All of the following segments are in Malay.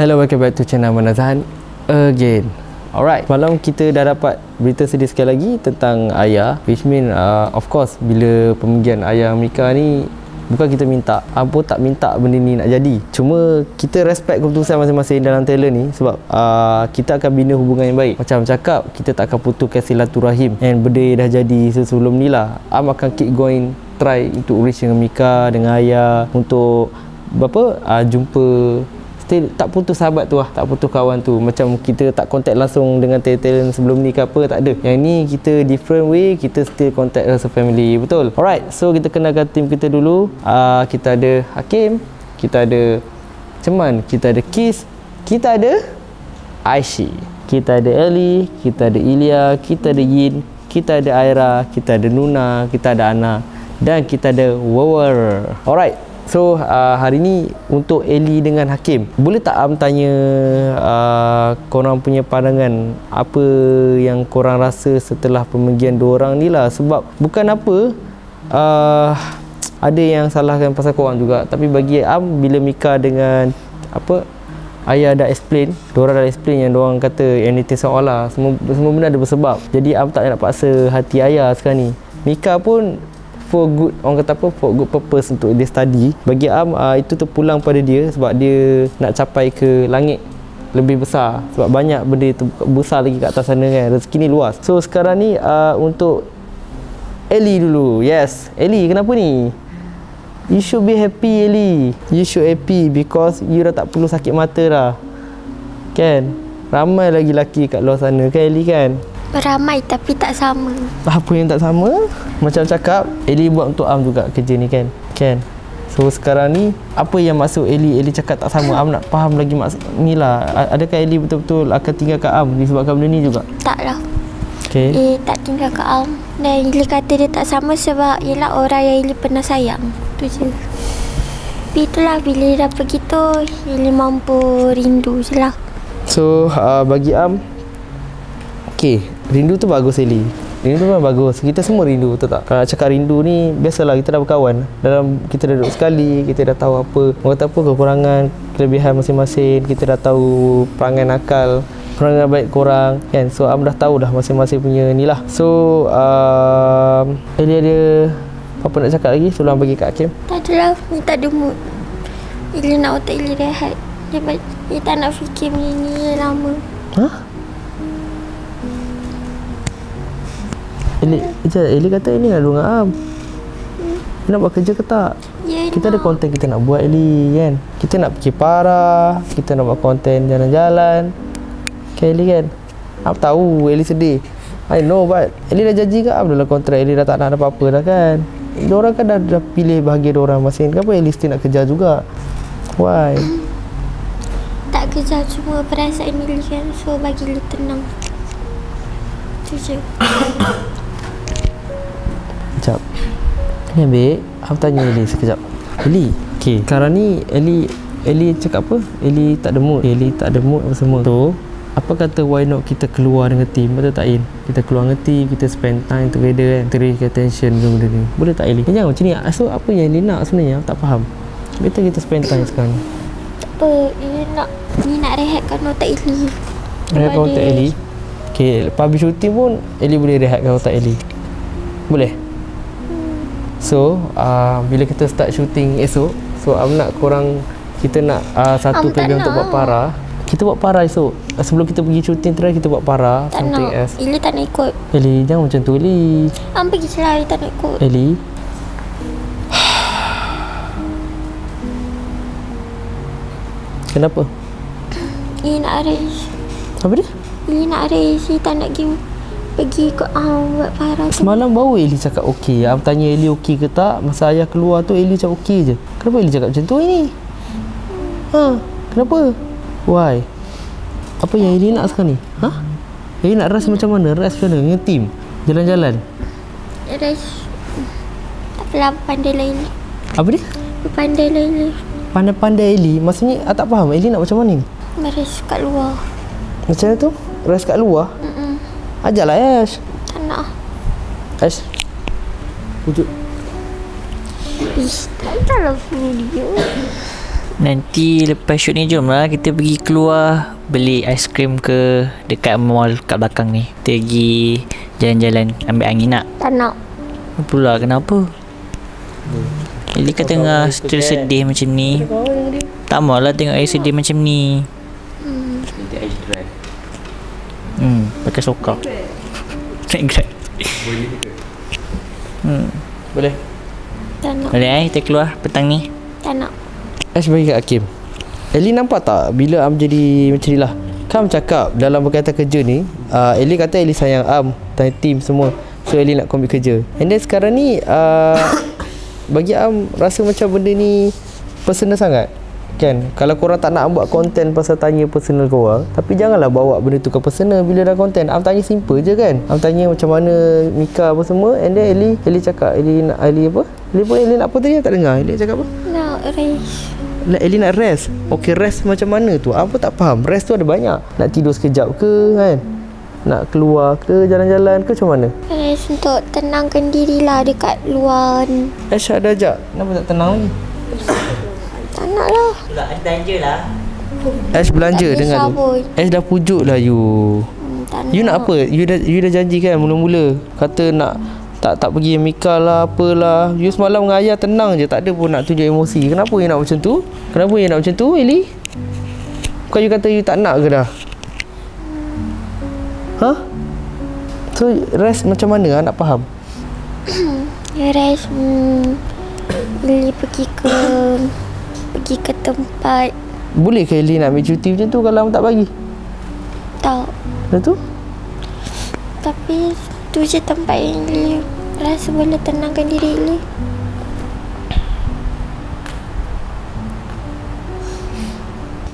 Hello, welcome back to channel Manazan again. Alright, malam kita dah dapat berita sedih sekali lagi tentang ayah which mean uh, of course bila pemergian ayah Mika ni bukan kita minta, apa tak minta benda ni nak jadi. Cuma kita respect keputusan masing-masing dalam talent ni sebab uh, kita akan bina hubungan yang baik. Macam cakap, kita tak akan putuskan silaturahim and benda dah jadi sebelum ni lah. Am akan keep going try untuk reach dengan Mika, dengan ayah untuk apa uh, jumpa tak putus sahabat tu lah tak putus kawan tu macam kita tak contact langsung dengan talent sebelum ni ke apa tak ada yang ni kita different way kita still contact as a family betul alright so kita kenalkan tim kita dulu uh, kita ada Hakim kita ada Ceman kita ada Kiss kita ada Aishi kita ada Ellie kita ada Ilya kita ada Yin kita ada Aira kita ada Nuna kita ada Ana dan kita ada Wawer alright So uh, hari ni untuk Eli dengan Hakim Boleh tak Am tanya uh, korang punya pandangan? Apa yang korang rasa setelah pemergian dua orang ni lah? Sebab bukan apa uh, Ada yang salahkan pasal korang juga. Tapi bagi Am bila Mika dengan apa Ayah dah explain Diorang dah explain yang diorang kata anything seolah semua, semua benda ada bersebab. Jadi Am tak nak paksa hati ayah sekarang ni. Mika pun for good orang kata apa for good purpose untuk dia study. Bagi Am uh, itu terpulang pada dia sebab dia nak capai ke langit lebih besar. Sebab banyak benda tu besar lagi kat atas sana kan rezeki ni luas. So sekarang ni uh, untuk Ellie dulu. Yes Ellie kenapa ni? You should be happy Ellie. You should happy because you dah tak perlu sakit mata dah. Kan? Ramai lagi laki kat luar sana. Kan Ellie kan Beramai tapi tak sama. Apa yang tak sama? Macam cakap, Eli buat untuk Am juga kerja ni kan? Kan? So sekarang ni, apa yang maksud Eli? Eli cakap tak sama. Am nak faham lagi maksud ni lah. Adakah Eli betul-betul akan tinggal kat Am disebabkan benda ni juga? Tak lah. Okay. Eh, tak tinggal kat Am. Dan Eli kata dia tak sama sebab ialah orang yang Eli pernah sayang. Tu je. Tapi itulah bila dia dah pergi tu, Eli mampu rindu je lah. So, uh, bagi Am, Okay, rindu tu bagus Eli. Rindu tu memang bagus. Kita semua rindu, betul tak? Kalau cakap rindu ni, biasalah kita dah berkawan. Dalam kita dah duduk sekali, kita dah tahu apa. Orang kata apa kekurangan, kelebihan masing-masing. Kita dah tahu perangai nakal, perangai baik korang. Kan? So, Am dah tahu dah masing-masing punya ni lah. So, um, Eli ada apa nak cakap lagi sebelum bagi Kak Hakim? Tak adalah, ni tak ada mood. Eli nak otak Eli rehat. Dia, dia tak nak fikir benda ni lama. Hah? Eli, Eja, Eli kata ini nak dengan Am. Dia nak buat kerja ke tak? Ya, Kita ada konten kita nak buat Eli kan. Kita nak pergi para, kita nak buat konten jalan-jalan. Okay Eli kan? Am tahu Eli sedih. I know but Eli dah janji ke Am dalam kontrak Eli dah tak nak ada apa-apa dah kan. Diorang kan dah, dah pilih bahagia diorang masing Kenapa Eli still nak kerja juga? Why? Tak kejar cuma perasaan Eli kan. So, bagi Eli tenang. Tu je. Ni ambil. Aku tanya Eli sekejap. Eli Okay Sekarang ni Eli Eli cakap apa? Eli tak ada mood Eli tak ada mood apa semua. So apa kata why not kita keluar dengan team? Betul tak In? Kita keluar dengan team Kita spend time together kan Tarik attention benda ni. Boleh tak Eli? Jangan macam ni. So apa yang Eli nak sebenarnya? Aku tak faham. Better kita spend time sekarang. Apa? Eli nak Ni nak rehatkan otak Eli. Rehatkan otak Eli? Okay Lepas habis shooting pun Eli boleh rehatkan otak Eli? Boleh? So uh, bila kita start shooting esok So Am nak korang Kita nak uh, satu tak kali untuk buat para Kita buat para esok uh, Sebelum kita pergi shooting try kita buat para Tak Something nak. else Eli tak nak ikut. Eli jangan macam tu Eli Am pergi je lah. Eli tak nak ikut. Eli Kenapa? Eli nak arrange. Apa dia? Eli nak arrange. Eli tak nak game pergi ke ah buat parah tu. Semalam baru Eli cakap okey Am tanya Eli okey ke tak Masa ayah keluar tu Eli cakap okey je Kenapa Eli cakap macam tu ini? Ha? Kenapa? Why? Apa yang Eli nak sekarang ni? Ha? Eli nak rest macam mana? Rest macam mana? Dengan team? Jalan-jalan? Arrange. Tak apalah pandai lah Eli. Apa dia? Pandai Eli. Pandai-pandai Eli Maksudnya I tak faham Eli nak macam mana ni? Arrange kat luar. Macam mana tu? Rest kat luar? Ajarlah Ash Tak nak. Ash Wujud Ish, tak tahu lah video. Nanti lepas shoot ni jom lah kita pergi keluar beli aiskrim ke dekat mall kat belakang ni. Kita pergi jalan-jalan ambil angin nak. Tak nak. Pula kenapa? Eli kan tengah stress sedih macam ni. Tak maulah tengok air sedih macam ni. Hmm, pakai soka. Naik grab. Hmm, Boleh. Tak nak. boleh eh kita keluar petang ni. Tak nak. Ash bagi kat Hakim Ellie nampak tak Bila Am jadi macam ni lah Kam cakap Dalam berkaitan kerja ni uh, Ellie kata Ellie sayang Am Tanya team semua So Ellie nak commit kerja And then sekarang ni uh, Bagi Am Rasa macam benda ni Personal sangat Kan? Kalau korang tak nak buat konten Pasal tanya personal korang Tapi janganlah bawa benda tu ke personal Bila dah konten Am tanya simple je kan? Am tanya macam mana Mika apa semua And then Ellie Ellie cakap Ellie nak Ellie apa? Ellie pun Ellie nak apa tadi? Tak dengar. Ellie cakap apa? Nak race. Nak Ellie nak rest? Okay rest macam mana tu? Apa tak faham. Rest tu ada banyak. Nak tidur sekejap ke kan? Nak keluar ke Jalan-jalan ke macam mana? Race untuk tenangkan diri lah dekat luar. Ni. Aisyah ada ajak. Kenapa tak tenang lagi nak lah. Pula belanja lah. Ash belanja Tak dengan kisah pun. Ash dah pujuk lah you Hmm, tak nak. You nak apa You dah, you dah janji kan Mula-mula Kata nak tak tak pergi Mika lah apalah You semalam dengan ayah tenang je Tak ada pun nak tunjuk emosi Kenapa you nak macam tu Kenapa you nak macam tu Eli Bukan you kata you tak nak ke dah Hah So rest macam mana ah? Nak faham Race hmm, Lily pergi ke pergi ke tempat. Boleh ke Eli nak ambil cuti macam tu Kalau tak bagi? Tak. Dah tu? Tapi tu je tempat yang Lily rasa boleh tenangkan diri Lily.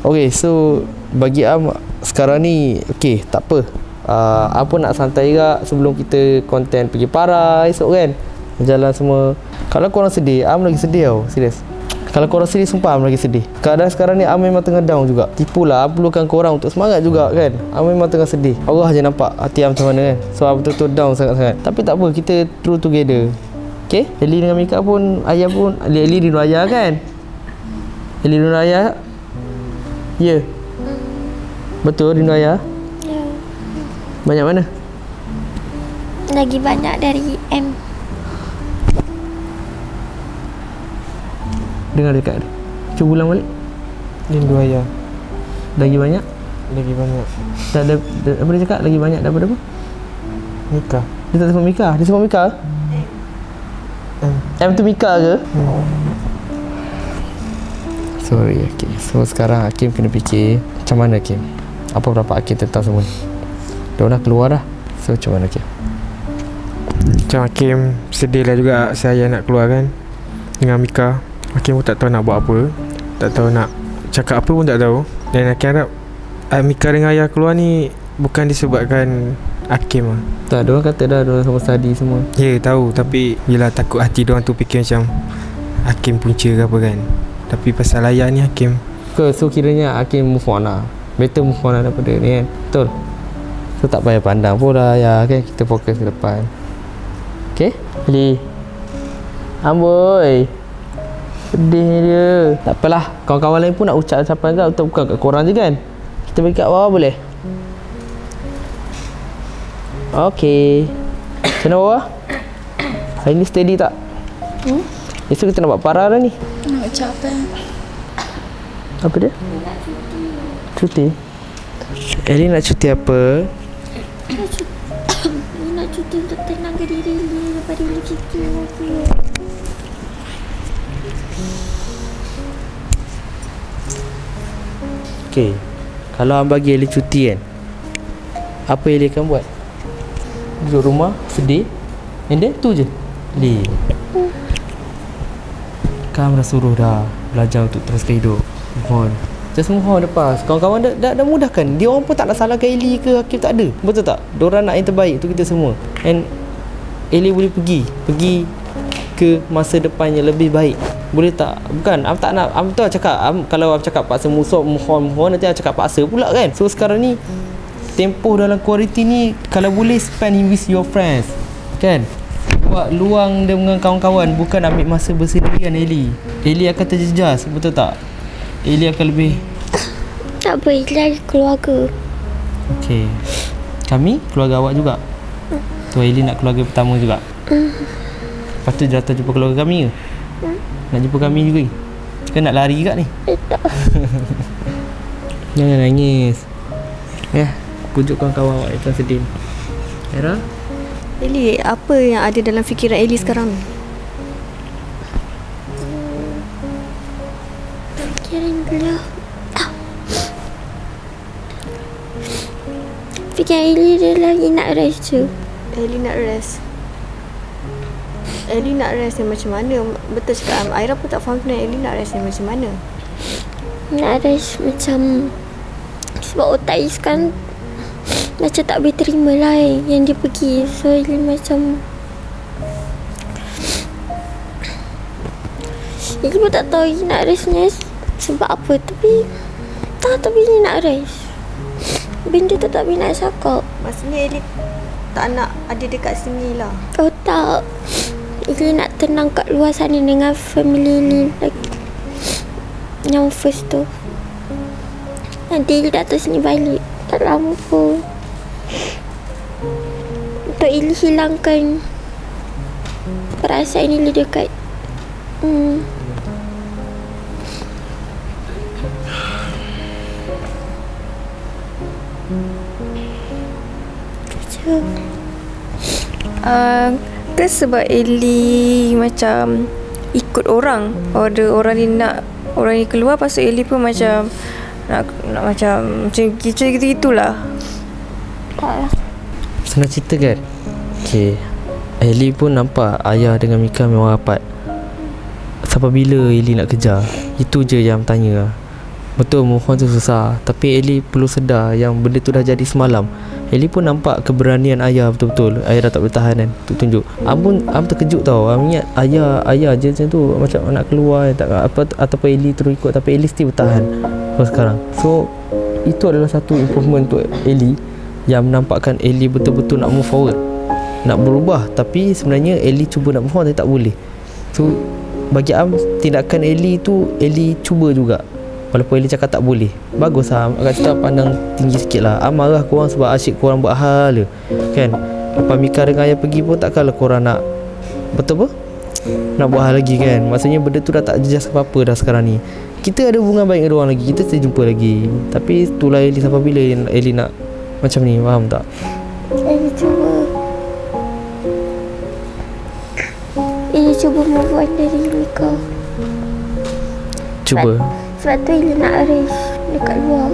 Okay so Bagi Am Sekarang ni Okay tak apa. Uh, Apa nak santai juga Sebelum kita konten pergi para Esok kan? Jalan semua. Kalau korang sedih Am lagi sedih tau Serius kalau korang sedih Sumpah Am lagi sedih. Keadaan sekarang ni Am memang tengah down juga. Tipulah Am perlukan korang Untuk semangat juga kan? Am memang tengah sedih. Allah je nampak Hati Am macam mana kan? So Am betul-betul down sangat-sangat. Tapi tak apa Kita true together. Okay? Ellie dengan Mika pun Ayah pun. Ellie rindu ayah kan? Ellie rindu ayah. Ya? Betul rindu ayah? Ya. Banyak mana? Lagi banyak dari M. Dengar dekat dia Cuba ulang balik. Rindu ayah Lagi banyak? Lagi banyak. Tak ada, ada Apa dia cakap? Lagi banyak daripada apa? Nikah Dia tak sebut Mika? Dia sebut Mika? M. M tu Mika ke? Sorry Hakim. So sekarang Hakim kena fikir Macam mana Hakim? Apa pendapat Hakim tentang semua? Ni Dah dah keluar dah. So macam mana Hakim? Macam Hakim Sedih lah juga Saya nak keluar kan? Dengan Mika Hakim pun tak tahu nak buat apa. Tak tahu nak Cakap apa pun tak tahu. Dan Hakim harap uh, Mika dengan ayah keluar ni Bukan disebabkan Hakim lah. Tak ada orang kata dah Diorang sama study semua. Ya tahu. Tapi Yelah takut hati diorang tu fikir macam Hakim punca ke apa kan. Tapi pasal ayah ni Hakim. Ke so kiranya Hakim move on lah. Better move on lah daripada ni kan. Betul? So tak payah pandang pun lah ya kan. Kita fokus ke depan. Okay Ali Amboi Sedih dia. Tak apalah Kawan-kawan lain pun nak ucap ucapan kan Untuk bukan kat korang je kan? Kita bagi kat bawah boleh? Okay Macam mana bawah? Hari ni steady tak? Hmm? Esok kita nak buat parah dah ni. Nak ucap apa? Apa dia? Cuti. Ellie nak cuti apa? Nak cuti untuk tenangkan diri Lily daripada Lily Okay Kalau abang bagi Ellie cuti kan Apa Ellie akan buat? Duduk rumah Sedih. And then tu je. Ellie Kam dah suruh dah Belajar untuk teruskan hidup. Move on Just move on lepas. Kawan-kawan dah, dah, dah mudahkan. Dia orang pun tak nak salahkan Ellie ke Hakim tak ada. Betul tak? Diorang nak yang terbaik Untuk kita semua. And Ellie boleh pergi. Pergi ke masa depan yang lebih baik boleh tak? Bukan am tak nak am tu cakap am kalau am cakap paksa musuh mohon mohon nanti am cakap paksa pula kan? So sekarang ni tempoh dalam kualiti ni kalau boleh spend it with your friends kan? Buat luang dengan kawan-kawan bukan ambil masa bersendirian Eli. Eli akan terjejas betul tak? Eli akan lebih Tak boleh lagi keluarga. Okay Kami keluarga awak juga? Tu Eli nak keluarga pertama juga? Lepas tu dia datang jumpa keluarga kami ke Nak jumpa kami juga ke Kan nak lari kat ni. Jangan nangis Ya Pujuk kawan-kawan awak yang sedih Era Eli, apa yang ada dalam fikiran Eli sekarang ni? Fikiran dulu. Ah. Fikiran Ili dia lagi nak rest je. Eli nak rest. Eli nak rest yang macam mana? Betul cakap Aira pun tak faham sebenarnya Eli nak rest yang macam mana. Nak rest macam sebab otak Ili sekarang macam tak boleh terima lah eh, yang dia pergi. So Ili macam Ili pun tak tahu Ili nak restnya sebab apa tapi tak tapi Ili nak rest. Benda tu tak boleh nak cakap. Maksudnya Eli tak nak ada dekat sini lah. Oh tak Ili nak tenang kat luar sana dengan family Ili lagi. Yang first tu. Nanti Ili datang sini balik. Tak lama pun. Untuk Ili hilangkan Perasaan Ili dekat hmm. Uh, ke sebab Eli macam ikut orang. Order orang ni nak Orang ni keluar tu Eli pun macam Nak, nak macam Macam gitu-gitu lah Tak lah Senang cerita kan Okay Eli pun nampak Ayah dengan Mika memang rapat. Sampai bila Eli nak kejar? Itu je yang tanya. Betul move on tu susah. Tapi Eli perlu sedar Yang benda tu dah jadi semalam Eli pun nampak keberanian ayah betul-betul. Ayah dah tak boleh tahan kan. Tu tunjuk. Am pun Am terkejut tau. Am ingat ayah Ayah je macam tu. Macam nak keluar tak, apa Ataupun Eli terus ikut. Tapi Eli still bertahan Sampai sekarang. So Itu adalah satu improvement untuk Eli Yang menampakkan Eli betul-betul nak move forward. Nak berubah. Tapi sebenarnya Eli cuba nak move on Tapi tak boleh. So Bagi Am Tindakan Eli tu Eli cuba juga Walaupun Eli cakap tak boleh. Bagus lah Agak kita pandang tinggi sikit lah. Am marah korang sebab asyik korang buat hal Kan? Lepas Mika dengan ayah pergi pun takkanlah korang nak Betul apa? Nak buat hal lagi kan? Maksudnya benda tu dah tak jejas apa-apa dah sekarang ni. Kita ada hubungan baik dengan orang lagi Kita terjumpa jumpa lagi. Tapi itulah Eli sampai bila Eli nak Macam ni? Faham tak? Ili cuba. Ili cuba move on dari Mika. Cuba Sebab tu Ili nak rest dekat luar.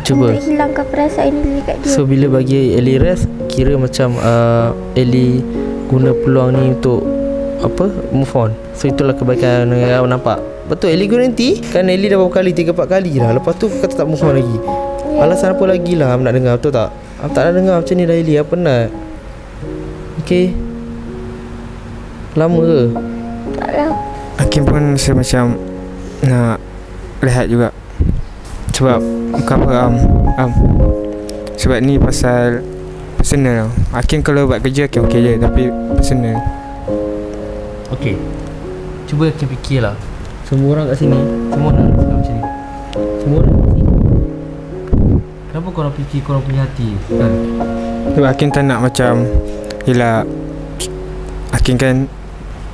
Cuba. Untuk hilangkan perasaan Ili dekat dia. So bila bagi Eli rest Kira macam uh, Eli Guna peluang ni untuk Apa Move on. So itulah kebaikan yang awak nampak. Betul Eli guna nanti Kan Eli dah berapa kali Tiga empat kali lah Lepas tu kata tak move on lagi. Alasan apa lagi lah nak dengar Betul tak? Am tak nak dengar macam ni dah Eli Apa nak? Okay Lama ke? Tak lah. Hakim pun rasa macam Nak Rehat juga. Sebab Bukan apa Am Am. Sebab ni pasal Personal tau. Hakim kalau buat kerja Hakim okey je Tapi personal. Okay Cuba kita fikirlah. Semua orang kat sini? Semua nak cakap macam ni. Semua orang kat sini? Kenapa korang fikir korang punya hati kan? Sebab Hakim tak nak macam Yelah Hakim kan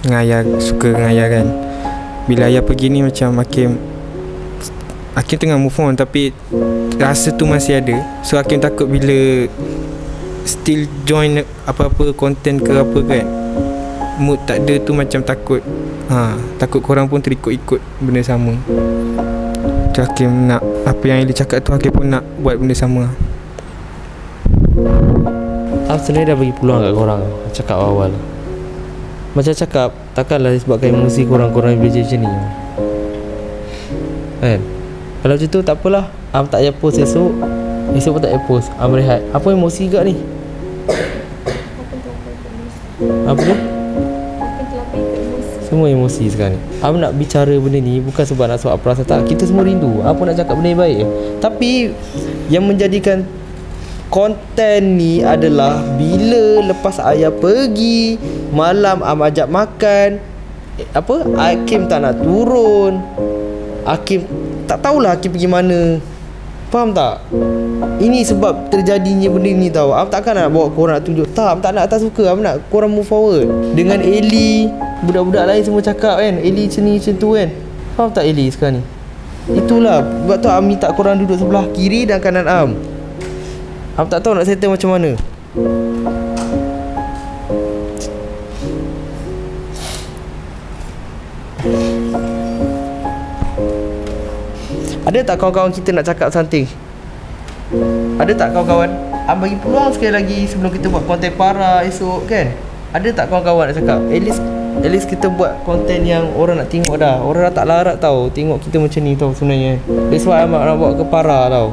Dengan ayah Suka dengan ayah kan Bila ayah pergi ni macam Hakim Hakim tengah move on Tapi Rasa tu masih ada. So Hakim takut bila Still join Apa-apa content ke apa kan Mood tak ada tu macam takut. Ha, Takut korang pun terikut-ikut Benda sama. Tu Hakim nak Apa yang Ili cakap tu Hakim pun nak Buat benda sama. Am sebenarnya dah bagi peluang kat korang Cakap awal Macam cakap Takkanlah disebabkan emosi korang-korang boleh jadi macam ni. Kan? Kalau macam tu tak apalah. Am tak payah post esok. Esok pun tak payah post. Am rehat. Apa emosi kat ni? Apa tu? Semua emosi sekarang ni. Am nak bicara benda ni Bukan sebab nak sebab perasaan Tak kita semua rindu. Apa nak cakap benda yang baik? Tapi Yang menjadikan Konten ni adalah Bila lepas ayah pergi Malam Am ajak makan Apa Hakim tak nak turun. Hakim Tak tahulah Hakim pergi mana. Faham tak? Ini sebab terjadinya benda ni tau. Am takkan nak bawa korang nak tunjuk. Tak, Am tak nak tak suka. Am nak korang move forward. Dengan Ellie Budak-budak lain semua cakap kan Ellie macam ni macam tu kan. Faham tak Ellie sekarang ni? Itulah Sebab tu Am minta korang duduk sebelah kiri dan kanan Am. Am tak tahu nak settle macam mana Ada tak kawan-kawan kita nak cakap something? Ada tak kawan-kawan? Am bagi peluang sekali lagi sebelum kita buat konten para esok kan? Ada tak kawan-kawan nak cakap? At least at least kita buat konten yang orang nak tengok dah. Orang dah tak larat tau tengok kita macam ni tau sebenarnya. That's why Am nak buat ke para tau.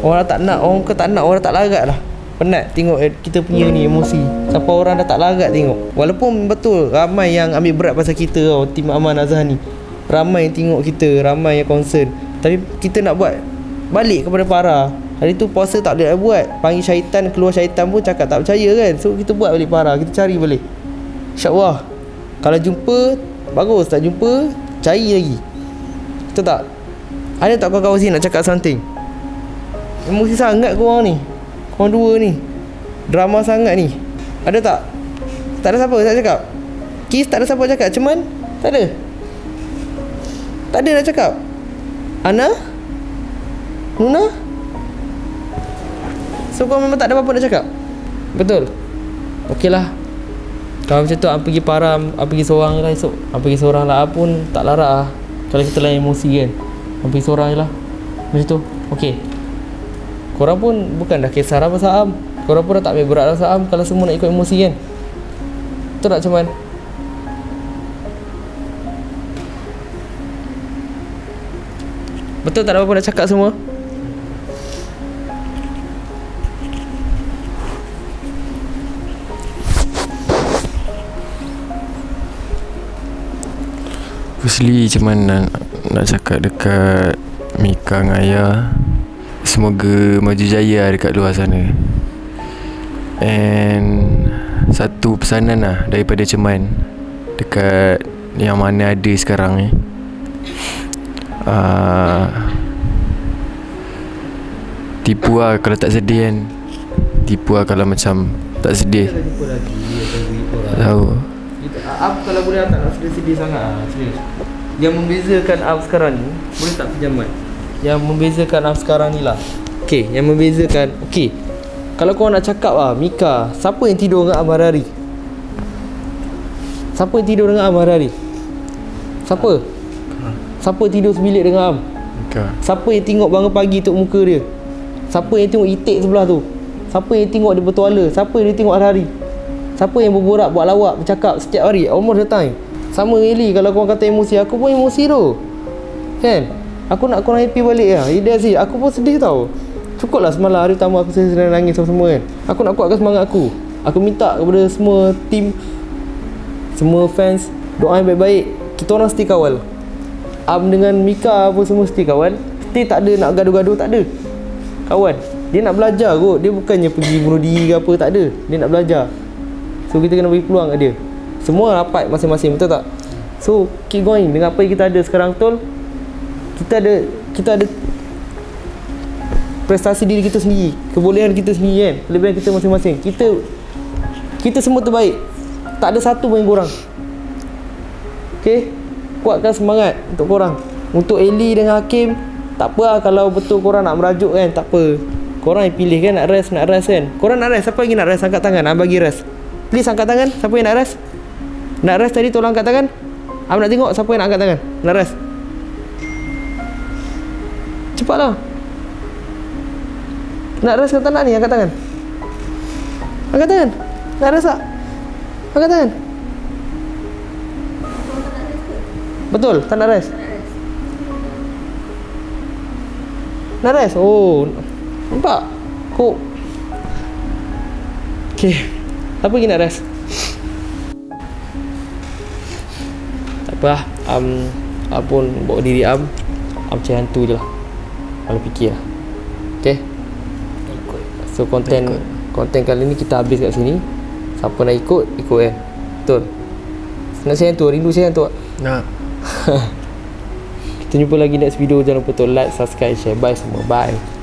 Orang tak nak, orang ke tak nak, orang tak larat lah. Penat tengok kita punya ni emosi. Siapa orang dah tak larat tengok. Walaupun betul ramai yang ambil berat pasal kita tau, tim Aman Azhar ni. Ramai yang tengok kita, ramai yang concern. Tapi kita nak buat balik kepada para. Hari tu puasa tak boleh nak buat. Panggil syaitan, keluar syaitan pun cakap tak percaya kan. So kita buat balik para, kita cari balik. InsyaAllah. Kalau jumpa, bagus. Tak jumpa, cari lagi. Betul tak? Ada tak kawan-kawan sini nak cakap something? Emosi sangat korang ni. Korang dua ni. Drama sangat ni. Ada tak? Tak ada siapa nak cakap? Kiss tak ada siapa cakap? Ceman? Tak ada? Tak ada nak cakap? Ana? Nuna? So kau memang tak ada apa-apa nak cakap? Betul? Okey lah Kalau macam tu Am pergi para Am, am pergi seorang lah esok Am pergi seorang lah Am pun tak larat lah Kalau kita lain emosi kan Am pergi seorang je lah Macam tu Okey Korang pun bukan dah kisah lah pasal Am Korang pun dah tak ambil berat lah pasal Am Kalau semua nak ikut emosi kan Betul tak cuman? Betul tak ada apa-apa nak cakap semua? Firstly macam mana nak, nak cakap dekat Mika dengan Ayah Semoga maju jaya lah dekat luar sana And Satu pesanan lah daripada Ceman Dekat yang mana ada sekarang ni uh, Tipu lah kalau tak sedih kan Tipu lah kalau macam tak sedih Tak tahu Ab kalau boleh tak nak sedih-sedih sangat ah, serius. Yang membezakan Ab sekarang ni boleh tak pinjam mic? Yang membezakan Ab sekarang ni lah. Okey, yang membezakan okey. Kalau kau nak cakap ah Mika, siapa yang tidur dengan hari-hari? Siapa yang tidur dengan hari-hari? Siapa? Siapa tidur sebilik dengan Am? Mika Siapa yang tengok bangun pagi tuk muka dia? Siapa yang tengok itik sebelah tu? Siapa yang tengok dia bertuala? Siapa yang dia tengok hari-hari? Siapa yang berborak, buat lawak, bercakap setiap hari? Almost the time. Sama Eli, kalau korang kata emosi, aku pun emosi tu. Kan? Aku nak korang happy balik lah. Ida sih, aku pun sedih tau. Cukup lah semalam hari pertama aku sedih nangis semua kan. Aku nak kuatkan semangat aku. Aku minta kepada semua tim, semua fans, doa yang baik-baik. Kita orang mesti kawal. Am dengan Mika apa semua mesti kawan. Mesti tak ada nak gaduh-gaduh, tak ada. Kawan. Dia nak belajar kot. Dia bukannya pergi bunuh diri ke apa, tak ada. Dia nak belajar. So kita kena bagi peluang kat dia Semua rapat masing-masing betul tak? So keep going dengan apa yang kita ada sekarang betul Kita ada Kita ada Prestasi diri kita sendiri Kebolehan kita sendiri kan Kelebihan kita masing-masing Kita Kita semua terbaik Tak ada satu pun yang kurang Okay Kuatkan semangat untuk korang. Untuk Eli dengan Hakim Tak apa lah kalau betul korang nak merajuk kan Tak apa. Korang yang pilih kan nak rest nak rest kan. Korang nak rest Siapa lagi nak rest? Angkat tangan Abang bagi rest. Please angkat tangan Siapa yang nak rest? Nak rest tadi tolong angkat tangan. Am nak tengok siapa yang nak angkat tangan Nak rest. Cepatlah. Nak rest ke tak nak ni? Angkat tangan. Angkat tangan. Nak rest tak? Angkat tangan Betul? Tak nak rest? Nak rest? Oh Nampak? Kok. Okay Siapa lagi nak rest? Tak apa lah. Am Am pun bawa diri Am. Am macam hantu je lah. Kalau fikir lah. Okay So konten Konten kali ni kita habis kat sini. Siapa nak ikut Ikut kan Betul? Nak saya hantu? Rindu saya hantu? Nak kita jumpa lagi next video. Jangan lupa untuk like subscribe share. Bye semua. Bye